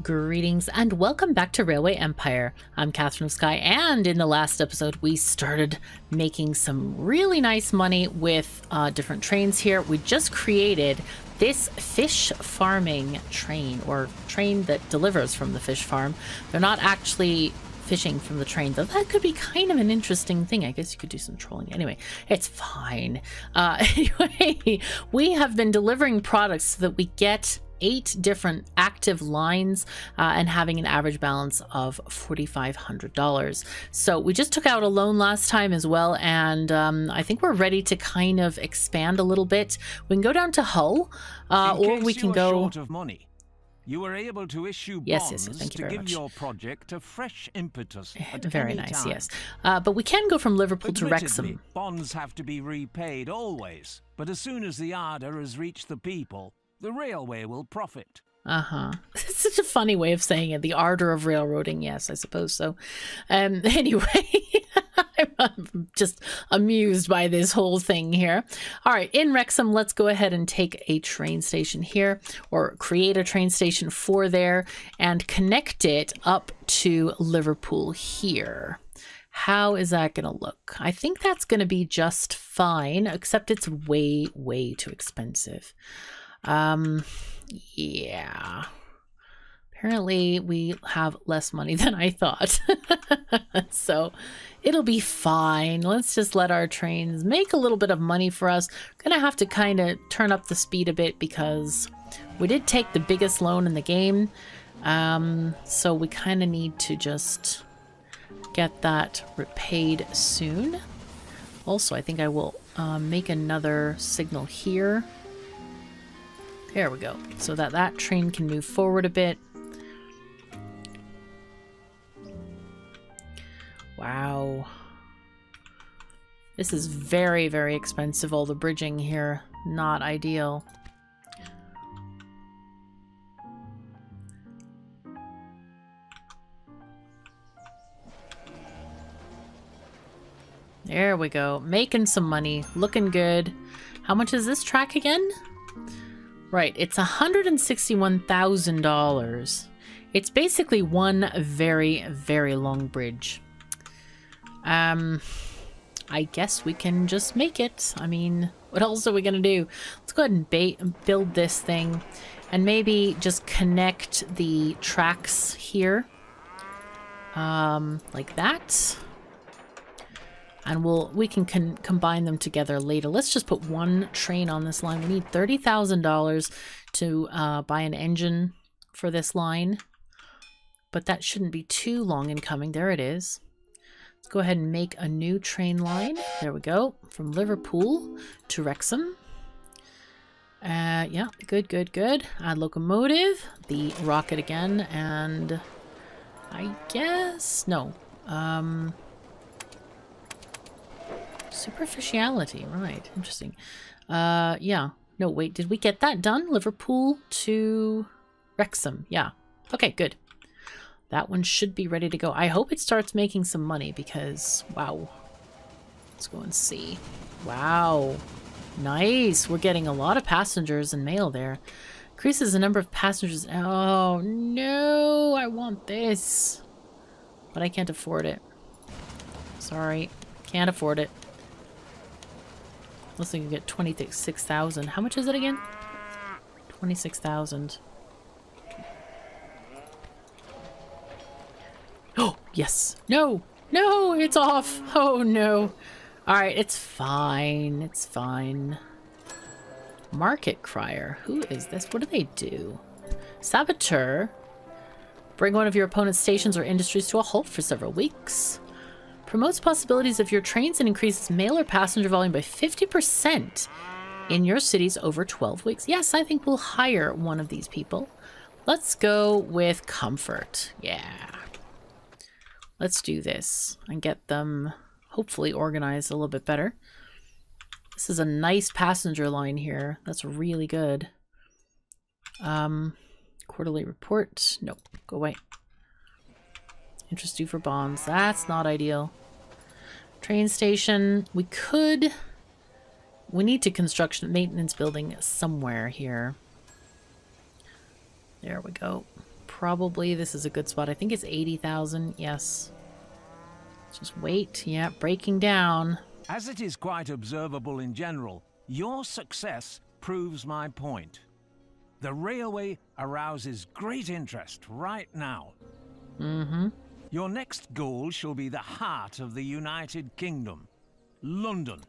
Greetings and welcome back to Railway Empire. I'm Katherine of Sky, and in the last episode, we started making some really nice money with uh, different trains here. We just created this fish farming train, or train that delivers from the fish farm. They're not actually fishing from the train, though that could be kind of an interesting thing. I guess you could do some trolling. Anyway, it's fine. Uh, anyway, we have been delivering products so that we get eight different active lines uh, and having an average balance of $4,500. So we just took out a loan last time as well, and um, I think we're ready to kind of expand a little bit. We can go down to Hull, uh, or we can go. Short of money. You were able to issue yes, bonds yes, yes, thank you to very give much. your project a fresh impetus. At Very nice, time. yes. Uh, but we can go from Liverpool to Wrexham. Bonds have to be repaid always, but as soon as the ardour has reached the people, the railway will profit. Uh huh. It's such a funny way of saying it. The ardor of railroading. Yes, I suppose so. Um. Anyway, I'm just amused by this whole thing here. All right, in Wrexham, let's go ahead and take a train station here, or create a train station for there, and connect it up to Liverpool here. How is that going to look? I think that's going to be just fine, except it's way, way too expensive. Um, yeah. Apparently, we have less money than I thought. so it'll be fine. Let's just let our trains make a little bit of money for us. Gonna have to kind of turn up the speed a bit because we did take the biggest loan in the game. Um, so we kind of need to just get that repaid soon. Also, I think I will uh, make another signal here. There we go. So that that train can move forward a bit. Wow. This is very, very expensive. All the bridging here. Not ideal. There we go. Making some money. Looking good. How much is this track again? Right, it's $161,000. It's basically one very, very long bridge. Um, I guess we can just make it. I mean, what else are we going to do? Let's go ahead and build this thing and maybe just connect the tracks here. Um, like that. And we'll we can combine them together later. Let's just put one train on this line. We need $30,000 to uh, buy an engine for this line. But that shouldn't be too long in coming. There it is. Let's go ahead and make a new train line. There we go. From Liverpool to Wrexham. Uh, yeah, good, good, good. Add locomotive, the rocket again, and I guess, no. Um, superficiality, right, interesting. Uh, yeah, no, wait, did we get that done? Liverpool to Wrexham, yeah. Okay, good. That one should be ready to go. I hope it starts making some money because, wow. Let's go and see. Wow. Nice. We're getting a lot of passengers and mail there. Increases the number of passengers. Oh, no. I want this. But I can't afford it. Sorry. Can't afford it. Looks like you get 26,000. How much is it again? 26,000. Oh, yes. No. No, it's off. Oh, no. All right, it's fine. It's fine. Market Crier. Who is this? What do they do? Saboteur. Bring one of your opponent's stations or industries to a halt for several weeks. Promotes possibilities of your trains and increases mail or passenger volume by 50% in your cities over 12 weeks. Yes, I think we'll hire one of these people. Let's go with Comfort. Yeah. Let's do this and get them hopefully organized a little bit better. This is a nice passenger line here. That's really good. Um, quarterly report. Nope. Go away. Interest due for bonds. That's not ideal. Train station. We could... We need to construction maintenance building somewhere here. There we go. probably, this is a good spot. I think it's 80,000. Yes. Just wait. Yeah, breaking down. As it is quite observable in general, your success proves my point. The railway arouses great interest right now. Mm-hmm. Your next goal shall be the heart of the United Kingdom, London.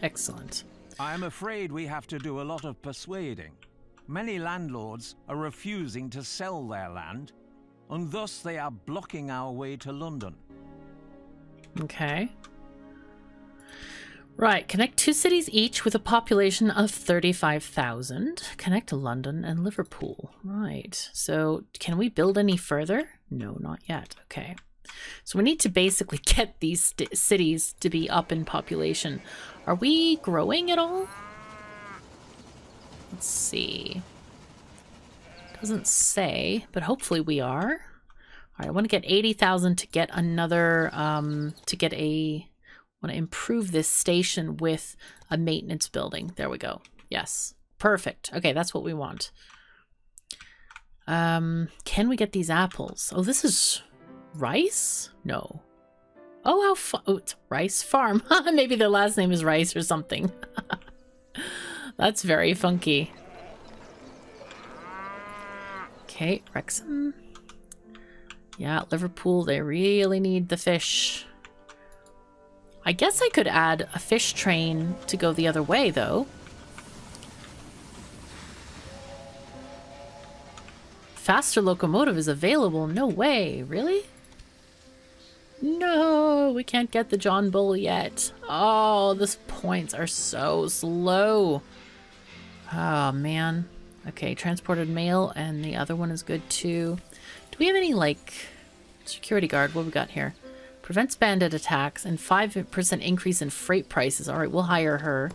Excellent. I am afraid we have to do a lot of persuading. Many landlords are refusing to sell their land, and thus they are blocking our way to London. Okay. Right, connect two cities each with a population of 35,000. Connect to London and Liverpool. Right, so can we build any further? No, not yet. Okay. So we need to basically get these cities to be up in population. Are we growing at all? Let's see. Doesn't say, but hopefully we are. All right, I want to get 80,000 to get another, um, to get a, want to improve this station with a maintenance building. There we go. Yes, perfect. Okay, that's what we want. Um, can we get these apples? Oh, this is rice? No. Oh, how fun. Oh, Rice Farm. Maybe the last name is Rice or something. That's very funky. Okay, Wrexham. Yeah, Liverpool, they really need the fish. I guess I could add a fish train to go the other way, though. Faster locomotive is available. No way. Really? No, we can't get the John Bull yet. Oh, these points are so slow. Oh, man. Okay, transported mail, and the other one is good too. Do we have any, like, security guard? What we got here? Prevents bandit attacks and 5% increase in freight prices. All right, we'll hire her.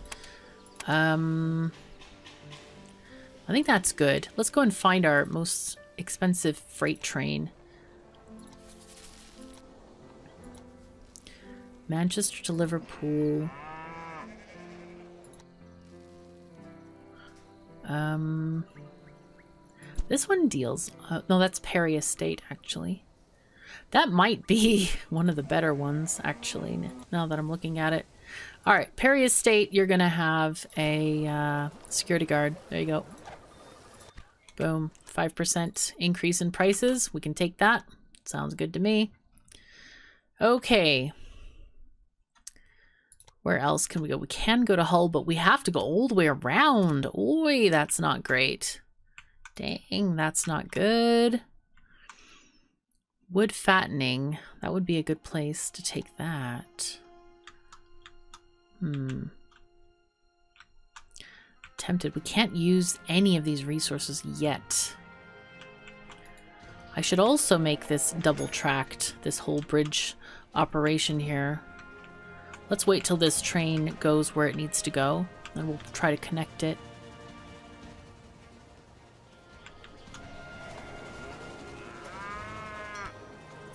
Um, I think that's good. Let's go and find our most expensive freight train. Manchester to Liverpool. Um, this one deals... Uh, no, that's Perry Estate, actually. That might be one of the better ones, actually, now that I'm looking at it. All right, Perry Estate, you're going to have a uh, security guard. There you go. Boom. 5% increase in prices. We can take that. Sounds good to me. Okay. Where else can we go? We can go to Hull, but we have to go all the way around. Oi, that's not great. Dang, that's not good. Wood fattening. That would be a good place to take that. Hmm. Tempted. We can't use any of these resources yet. I should also make this double tracked, this whole bridge operation here. Let's wait till this train goes where it needs to go, and we'll try to connect it.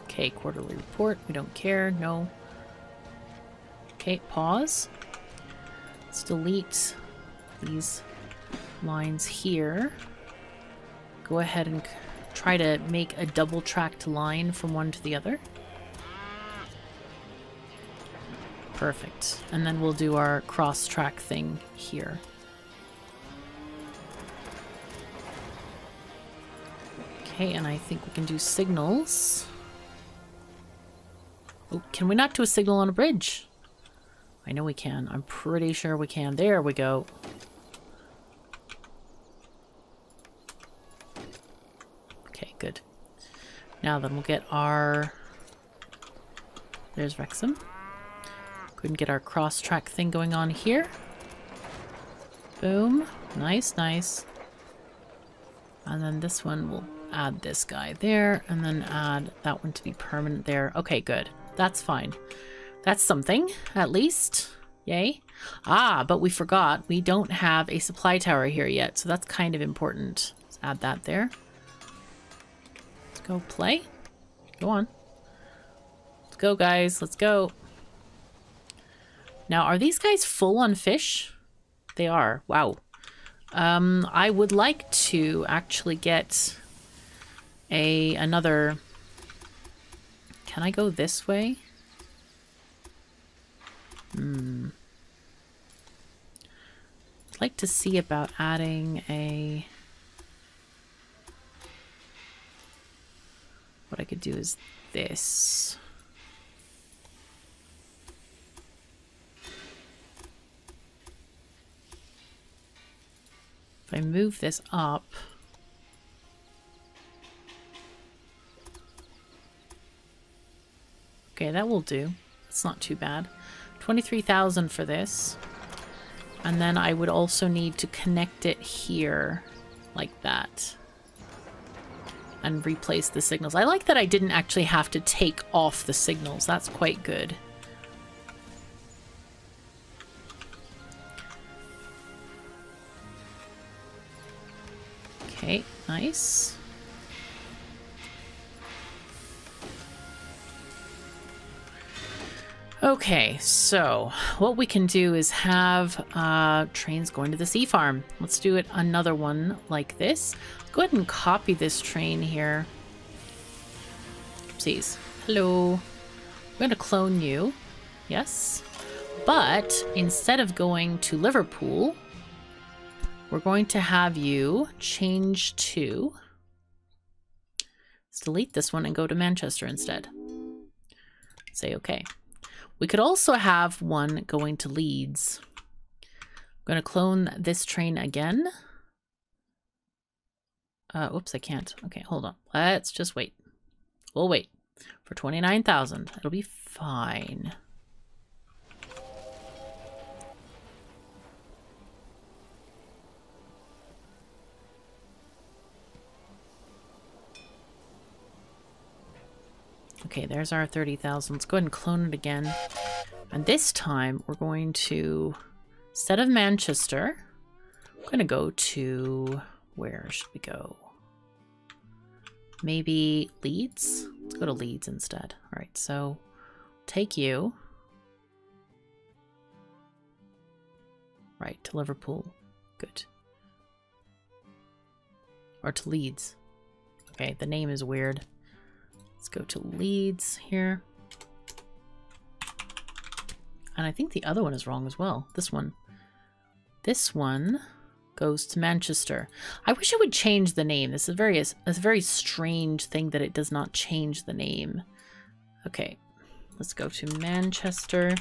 Okay, quarterly report. We don't care. No. Okay, pause. Let's delete these lines here. Go ahead and try to make a double tracked line from one to the other. Perfect. And then we'll do our cross track thing here. Okay, and I think we can do signals. Oh, can we not do a signal on a bridge? I know we can. I'm pretty sure we can. There we go. Good. Now then we'll get our... There's Wrexham. We can get our cross-track thing going on here. Boom. Nice, nice. And then this one, we'll add this guy there, and then add that one to be permanent there. Okay, good. That's fine. That's something, at least. Yay. Ah, but we forgot. We don't have a supply tower here yet, so that's kind of important. Let's add that there. Go play. Go on. Let's go, guys. Let's go. Now, are these guys full on fish? They are. Wow. Um, I would like to actually get a another... Can I go this way? Hmm. I'd like to see about adding a... What I could do is this. If I move this up... Okay, that will do. It's not too bad. 23,000 for this. And then I would also need to connect it here like that. And replace the signals. I like that I didn't actually have to take off the signals. That's quite good. Okay, nice. Okay, so what we can do is have uh, trains going to the sea farm. Let's do it another one like this. Go ahead and copy this train here. Oopsies. Hello. I'm going to clone you. Yes. But instead of going to Liverpool, we're going to have you change to... Let's delete this one and go to Manchester instead. Say okay. We could also have one going to Leeds. I'm going to clone this train again. Uh, oops, I can't. Okay, hold on. Let's just wait. We'll wait for 29,000. It'll be fine. Okay, there's our 30,000. Let's go ahead and clone it again. And this time we're going to, instead of Manchester, I'm going to go to, where should we go? Maybe Leeds? Let's go to Leeds instead. All right, so take you. Right, to Liverpool. Good. Or to Leeds. Okay, the name is weird. Let's go to Leeds here. And I think the other one is wrong as well. This one. This one goes to Manchester. I wish it would change the name. This is very, a very strange thing that it does not change the name. Okay, let's go to Manchester.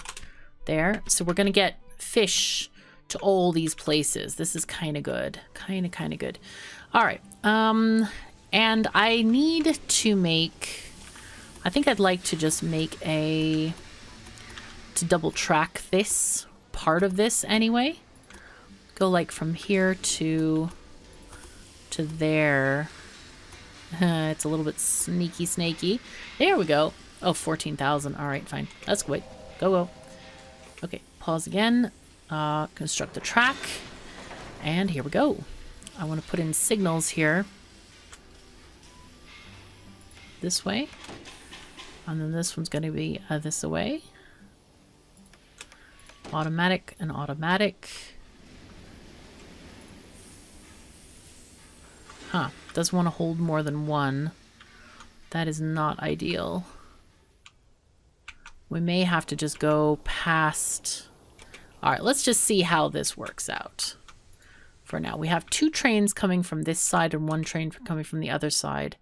There. So we're going to get fish to all these places. This is kind of good. Kind of, kind of good. All right. Um, and I need to make I think I'd like to just make a... to double track this part of this anyway. Go like from here to... to there. It's a little bit sneaky snaky. There we go. Oh, 14,000. All right, fine. That's good. Go, go. Okay, pause again. Uh, construct the track. And here we go. I want to put in signals here. This way. And then this one's going to be uh, this away. Automatic and automatic. Huh. Does want to hold more than one. That is not ideal. We may have to just go past... Alright, let's just see how this works out. For now, we have two trains coming from this side and one train coming from the other side.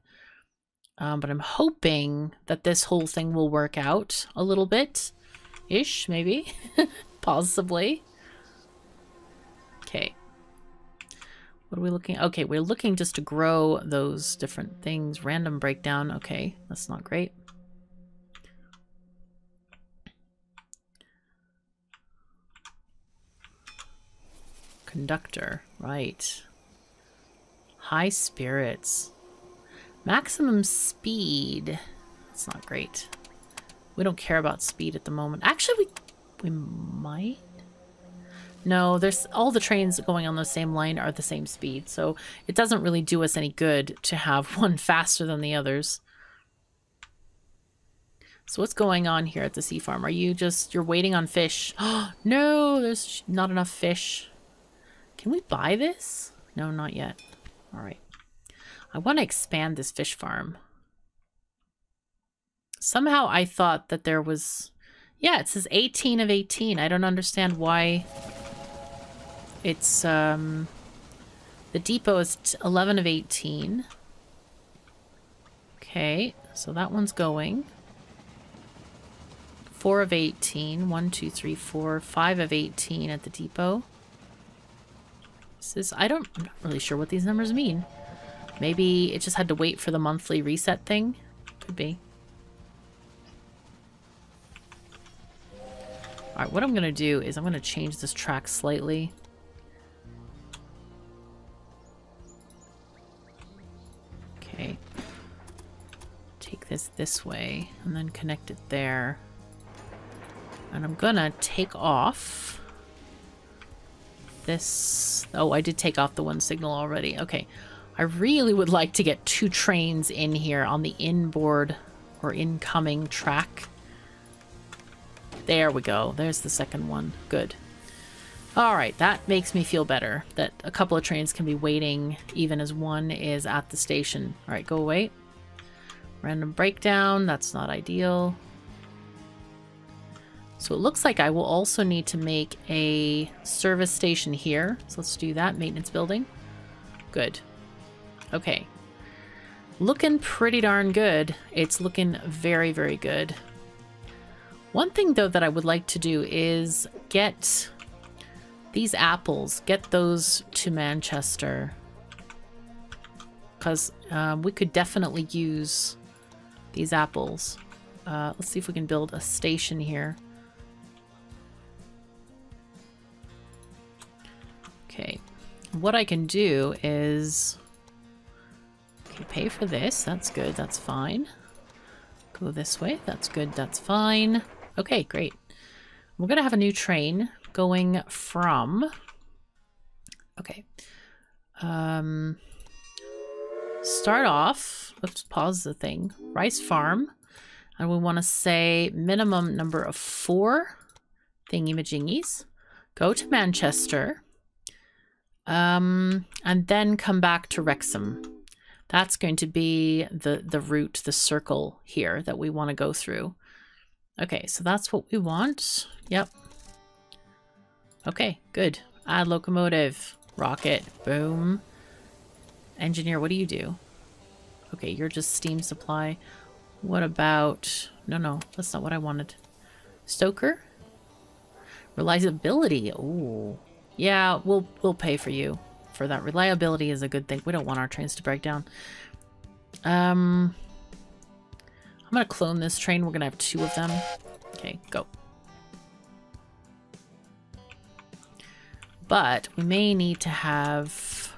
Um, but I'm hoping that this whole thing will work out a little bit. Ish, maybe. Possibly. Okay. What are we looking? Okay, we're looking just to grow those different things. Random breakdown. Okay, that's not great. Conductor. Right. High spirits. Maximum speed. That's not great. We don't care about speed at the moment. Actually, we we might. No, there's all the trains going on the same line are the same speed, so it doesn't really do us any good to have one faster than the others. So what's going on here at the sea farm? Are you just, you're waiting on fish? no, there's not enough fish. Can we buy this? No, not yet. All right. I want to expand this fish farm. Somehow I thought that there was... Yeah, it says 18 of 18. I don't understand why it's... um The depot is 11 of 18. Okay, so that one's going. 4 of 18. 1, 2, 3, 4, 5 of 18 at the depot. This is... I don't... I'm not really sure what these numbers mean. Maybe it just had to wait for the monthly reset thing? Could be. Alright, what I'm going to do is I'm going to change this track slightly. Okay. Take this this way and then connect it there. And I'm going to take off this... Oh, I did take off the one signal already. Okay. I really would like to get two trains in here on the inboard or incoming track. There we go. There's the second one. Good. Alright, that makes me feel better. That a couple of trains can be waiting even as one is at the station. Alright, go away. Random breakdown. That's not ideal. So it looks like I will also need to make a service station here. So let's do that. Maintenance building. Good. Okay. Looking pretty darn good. It's looking very, very good. One thing, though, that I would like to do is get these apples, get those to Manchester. Because um, we could definitely use these apples. Uh, let's see if we can build a station here. Okay. What I can do is... Okay, pay for this. That's good. That's fine. Go this way. That's good. That's fine. Okay, great. We're going to have a new train going from... Okay. Um, start off, let's pause the thing, rice farm. And we want to say minimum number of four thingy-majingies. Go to Manchester. Um, and then come back to Wrexham. That's going to be the, the route, the circle here that we want to go through. Okay, so that's what we want. Yep. Okay, good. Add locomotive. Rocket. Boom. Engineer, what do you do? Okay, you're just steam supply. What about... No, no, that's not what I wanted. Stoker? Reliability. Oh. Yeah, we'll we'll pay for you for that. Reliability is a good thing. We don't want our trains to break down. Um, I'm going to clone this train. We're going to have two of them. Okay, go. But we may need to have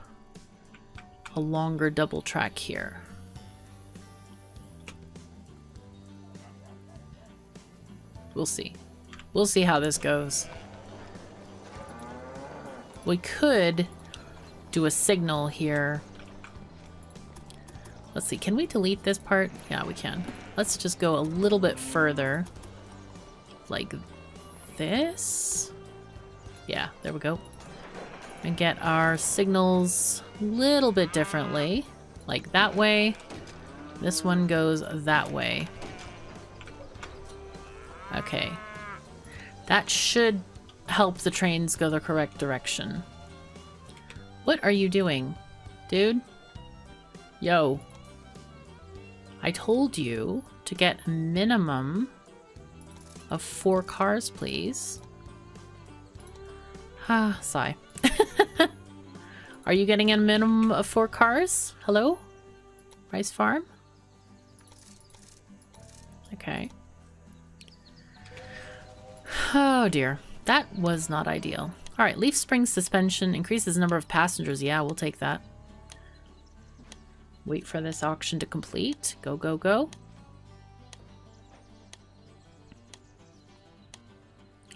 a longer double track here. We'll see. We'll see how this goes. We could do a signal here. Let's see, can we delete this part? Yeah, we can. Let's just go a little bit further. Like this? Yeah, there we go. And get our signals a little bit differently. Like that way. This one goes that way. Okay. That should help the trains go the correct direction. What are you doing? Dude? Yo. I told you to get a minimum of four cars, please. Ah, sigh. Are you getting a minimum of four cars? Hello? Rice Farm? Okay. Oh dear. That was not ideal. Alright, leaf spring suspension increases number of passengers. Yeah, we'll take that. Wait for this auction to complete. Go, go, go.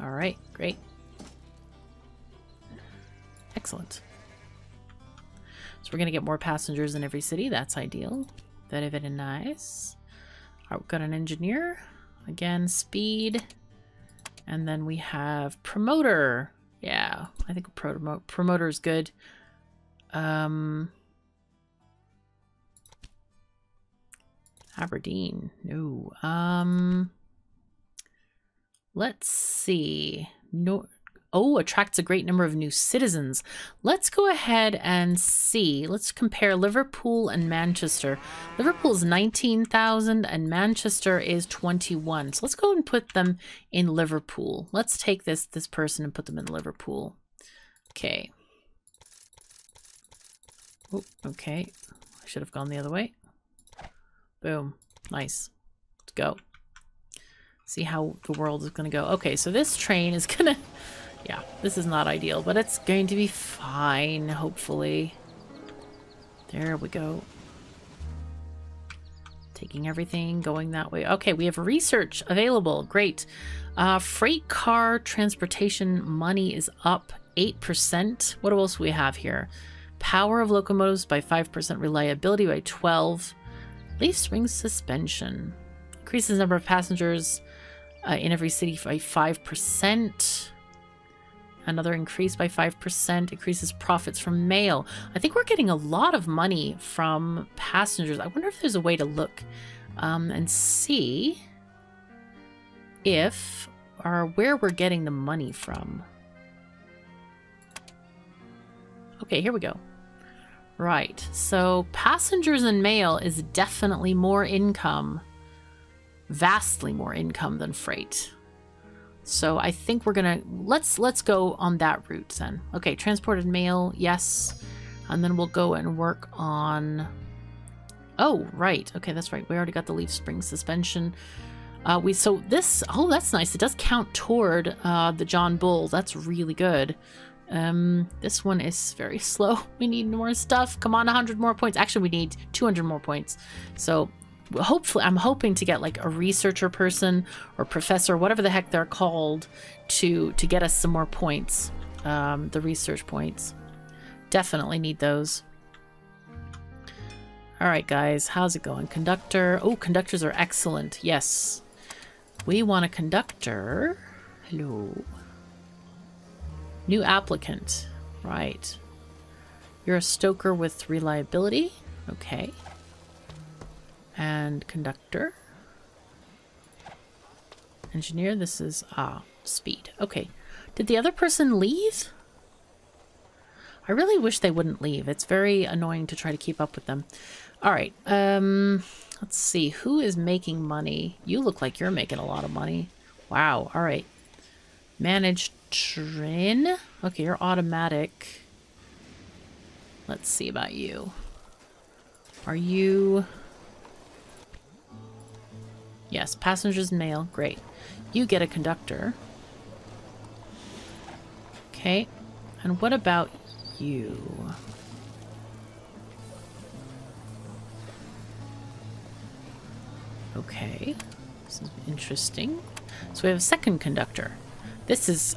Alright, great. Excellent. So we're going to get more passengers in every city. That's ideal. Very, very nice. Alright, we've got an engineer. Again, speed. And then we have promoter. Yeah, I think a promoter is good. Um, Aberdeen, no. Um, let's see. No, oh, attracts a great number of new citizens. Let's go ahead and see. Let's compare Liverpool and Manchester. Liverpool is 19,000 and Manchester is 21. So let's go and put them in Liverpool. Let's take this this person and put them in Liverpool. Okay. Oh, okay. I should have gone the other way. Boom. Nice. Let's go. See how the world is going to go. Okay, so this train is going to... Yeah, this is not ideal, but it's going to be fine, hopefully. There we go. Taking everything, going that way. Okay, we have research available. Great. Uh, freight car transportation money is up 8%. What else do we have here? Power of locomotives by 5%, reliability by 12 Leaf spring suspension. Increases number of passengers uh, in every city by 5%. Another increase by 5%. Increases profits from mail. I think we're getting a lot of money from passengers. I wonder if there's a way to look um, and see if or where we're getting the money from. Okay, here we go. Right, so passengers and mail is definitely more income, vastly more income than freight. So I think we're gonna let's let's go on that route then. Okay, transported mail, yes, and then we'll go and work on. Oh, right. Okay, that's right. We already got the leaf spring suspension. Uh, we so this oh that's nice. It does count toward uh, the John Bull. That's really good. Um, this one is very slow. We need more stuff. Come on, 100 more points. Actually, we need 200 more points. So hopefully, I'm hoping to get like a researcher person or professor, whatever the heck they're called, to to get us some more points. Um, the research points. Definitely need those. All right, guys, how's it going? Conductor. Oh, conductors are excellent. Yes. We want a conductor. Hello. New applicant. Right. You're a stoker with reliability. Okay. And conductor. Engineer, this is, ah, speed. Okay. Did the other person leave? I really wish they wouldn't leave. It's very annoying to try to keep up with them. All right. Um, let's see. Who is making money? You look like you're making a lot of money. Wow. All right. Manage train. Okay, you're automatic. Let's see about you. Are you... Yes, passengers mail. Great. You get a conductor. Okay. And what about you? Okay. This is interesting. So we have a second conductor. This is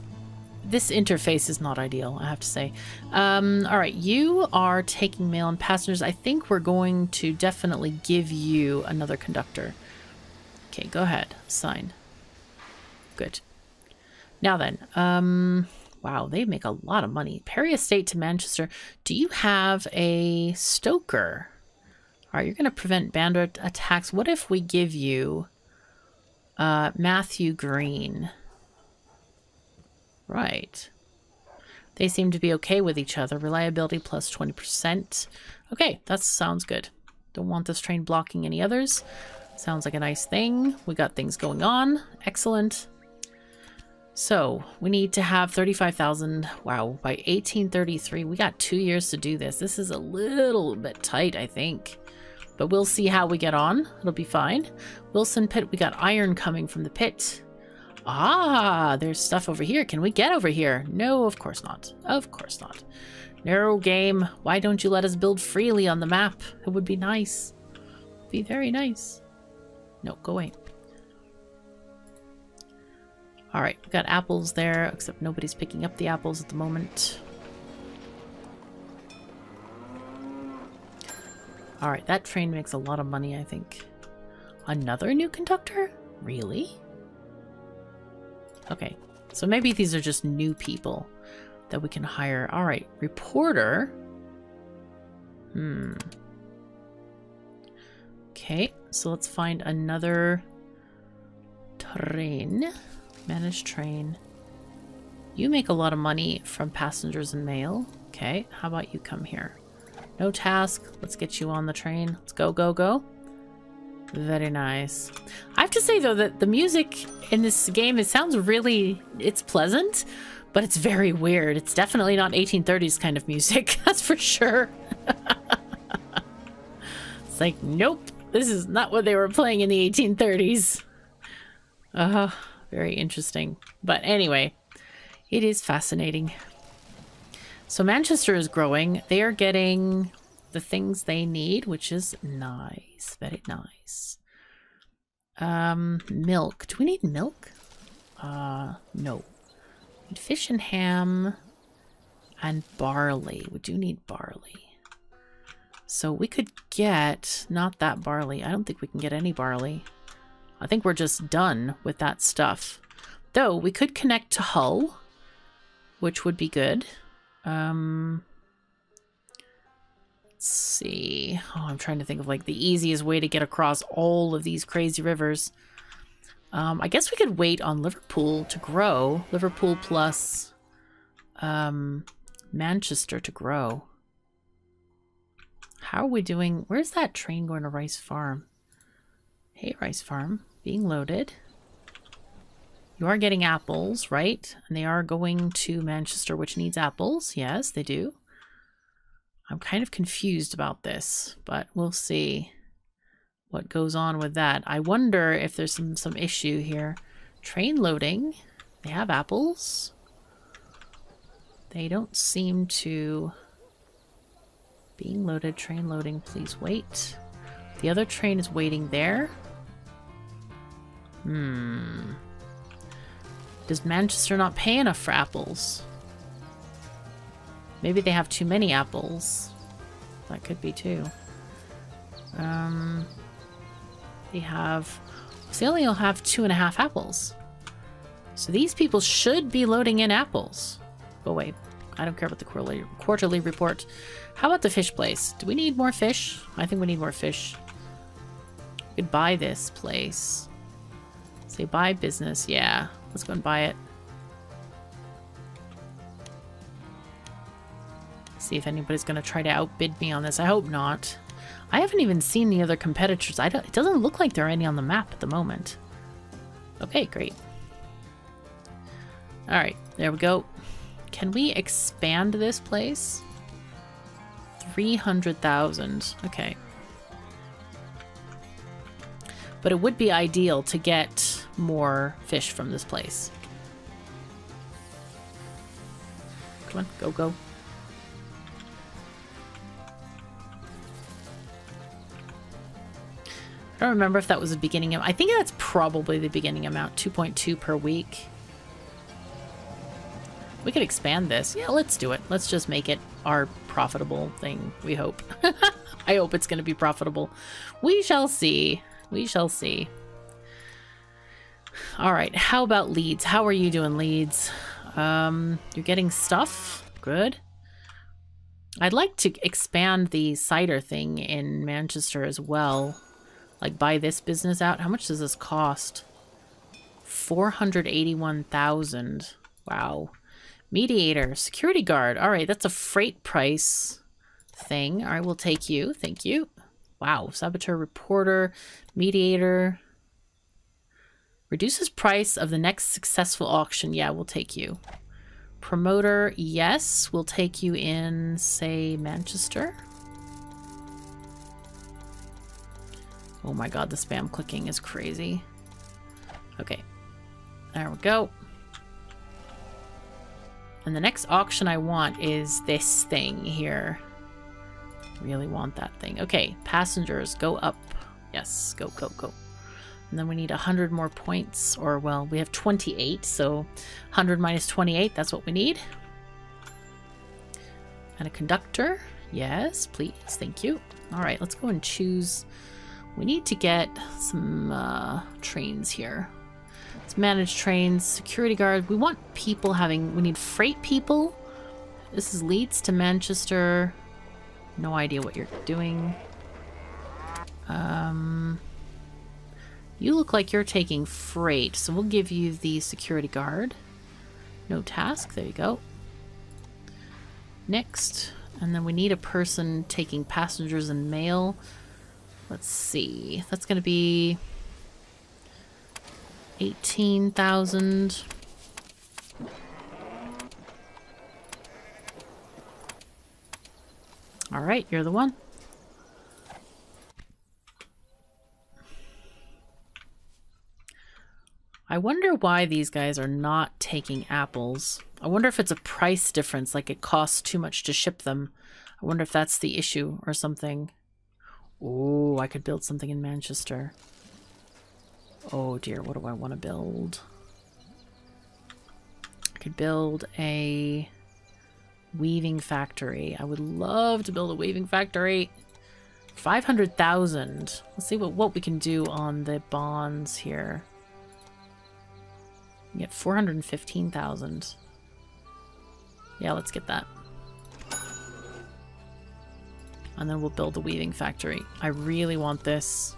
this interface is not ideal, I have to say. Um, all right, you are taking mail and passengers. I think we're going to definitely give you another conductor. Okay, go ahead. Sign. Good. Now then, um, wow, they make a lot of money. Perry Estate to Manchester. Do you have a stoker? All right, you're going to prevent bandit attacks. What if we give you uh, Matthew Green? Right. They seem to be okay with each other. Reliability plus 20%. Okay, that sounds good. Don't want this train blocking any others. Sounds like a nice thing. We got things going on. Excellent. So, we need to have 35,000. Wow, by 1833. We got two years to do this. This is a little bit tight, I think. But we'll see how we get on. It'll be fine. Wilson Pit, we got iron coming from the pit. Ah, there's stuff over here. Can we get over here? No, of course not. Of course not. Narrow game. Why don't you let us build freely on the map? It would be nice. Be very nice. No, go away. Alright, we got apples there, except nobody's picking up the apples at the moment. Alright, that train makes a lot of money, I think. Another new conductor? Really? Okay, so maybe these are just new people that we can hire. All right, reporter. Hmm. Okay, so let's find another train. Manage train. You make a lot of money from passengers and mail. Okay, how about you come here? No task. Let's get you on the train. Let's go, go, go. Very nice. I have to say, though, that the music in this game, it sounds really... It's pleasant, but it's very weird. It's definitely not 1830s kind of music. That's for sure. it's like, nope. This is not what they were playing in the 1830s. Uh, very interesting. But anyway, it is fascinating. So Manchester is growing. They are getting the things they need, which is nice. Very nice. Um, milk. Do we need milk? Uh, no. Fish and ham and barley. We do need barley. So we could get, not that barley. I don't think we can get any barley. I think we're just done with that stuff. Though, we could connect to Hull, which would be good. Um, let's see. Oh, I'm trying to think of like the easiest way to get across all of these crazy rivers. Um, I guess we could wait on Liverpool to grow. Liverpool plus um, Manchester to grow. How are we doing? Where's that train going to Rice Farm? Hey, Rice Farm. Being loaded. You are getting apples, right? And they are going to Manchester, which needs apples. Yes, they do. I'm kind of confused about this, but we'll see what goes on with that. I wonder if there's some, some issue here. Train loading. They have apples. They don't seem to... Being loaded, train loading, please wait. The other train is waiting there. Hmm. Does Manchester not pay enough for apples? Maybe they have too many apples. That could be too. Um, they have... They only will have two and a half apples. So these people should be loading in apples. But wait, I don't care about the quarterly, quarterly report. How about the fish place? Do we need more fish? I think we need more fish. We could buy this place. Say buy business. Yeah, let's go and buy it. See if anybody's going to try to outbid me on this. I hope not. I haven't even seen the other competitors. I don't, it doesn't look like there are any on the map at the moment. Okay, great. Alright, there we go. Can we expand this place? 300,000. Okay. But it would be ideal to get more fish from this place. Come on, go, go. I don't remember if that was the beginning of... I think that's probably the beginning amount. 2.2 per week. We could expand this. Yeah, let's do it. Let's just make it our profitable thing, we hope. I hope it's going to be profitable. We shall see. We shall see. All right, how about Leeds? How are you doing, Leeds? Um, you're getting stuff? Good. I'd like to expand the cider thing in Manchester as well. Like, buy this business out. How much does this cost? 481,000. Wow. Mediator, security guard. All right, that's a freight price thing. All right, we'll take you. Thank you. Wow, saboteur, reporter, mediator. Reduces price of the next successful auction. Yeah, we'll take you. Promoter, yes. We'll take you in, say, Manchester. Oh my god, the spam clicking is crazy. Okay. There we go. And the next auction I want is this thing here. Really want that thing. Okay, passengers, go up. Yes, go, go, go. And then we need 100 more points, or well, we have 28, so 100 minus 28, that's what we need. And a conductor. Yes, please, thank you. All right, let's go and choose. We need to get some uh, trains here. Let's manage trains, security guard. We want people having, we need freight people. This is Leeds to Manchester. No idea what you're doing. Um, you look like you're taking freight, so we'll give you the security guard. No task. There you go. Next. And then we need a person taking passengers and mail. Let's see. That's to be 18,000. All right, you're the one. I wonder why these guys are not taking apples. I wonder if it's a price difference, like it costs too much to ship them. I wonder if that's the issue or something. Oh, I could build something in Manchester. Oh dear, what do I want to build? I could build a weaving factory. I would love to build a weaving factory. 500,000. Let's see what, what we can do on the bonds here. You get 415,000. Yeah, let's get that. And then we'll build the weaving factory. I really want this.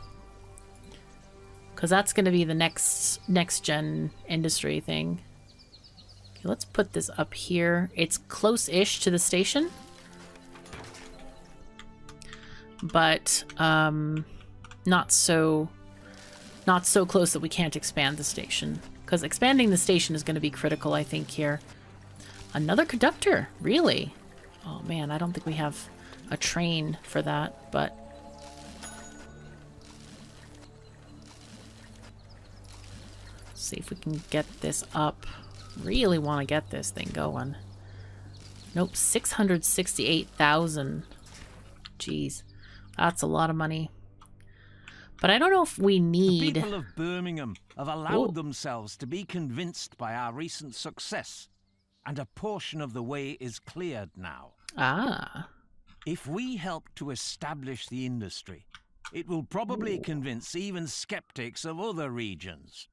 Because that's going to be the next next gen industry thing. Okay, let's put this up here. It's close-ish to the station. But um, not so not so close that we can't expand the station. Because expanding the station is going to be critical, I think, here. Another conductor, really? Oh man, I don't think we have a train for that, but... see if we can get this up. Really want to get this thing going. Nope, 668,000. Jeez, that's a lot of money. But I don't know if we need... The people of Birmingham have allowed Ooh. themselves to be convinced by our recent success and a portion of the way is cleared now. Ah. If we help to establish the industry, it will probably convince even skeptics of other regions.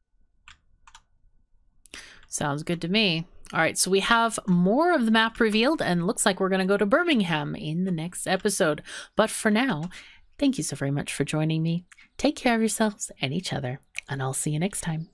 Sounds good to me. All right, so we have more of the map revealed, and looks like we're going to go to Birmingham in the next episode. But for now, thank you so very much for joining me. Take care of yourselves and each other, and I'll see you next time.